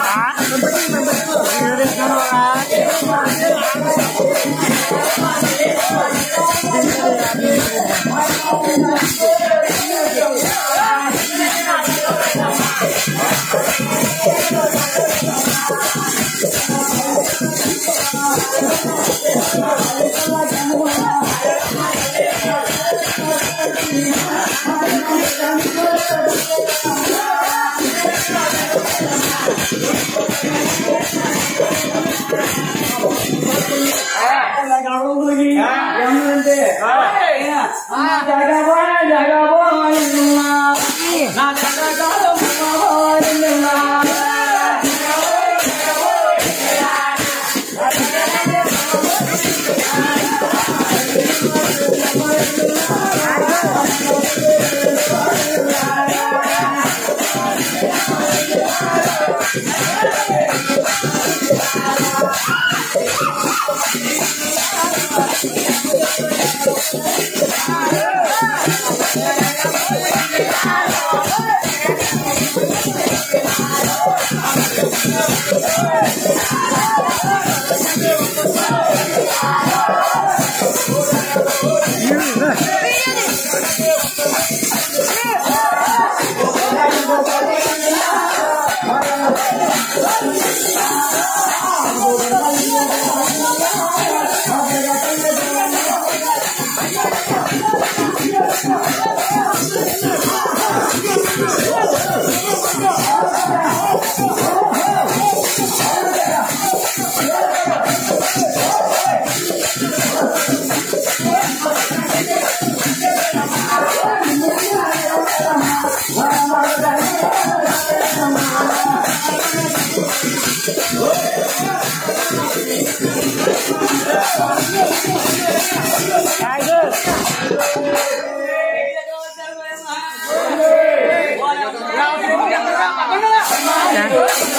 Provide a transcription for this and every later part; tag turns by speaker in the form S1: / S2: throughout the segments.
S1: Ah, జగవా జగవా నా జగగా Yeah.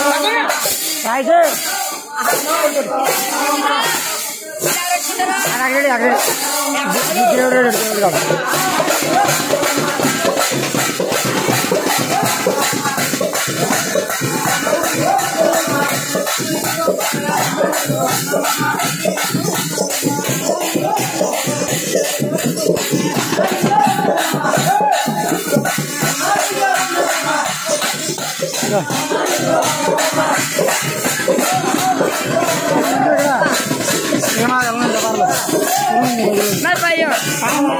S1: Tiger. Agreed, agreed. Get rid of it. Get rid of it. またよ。あ。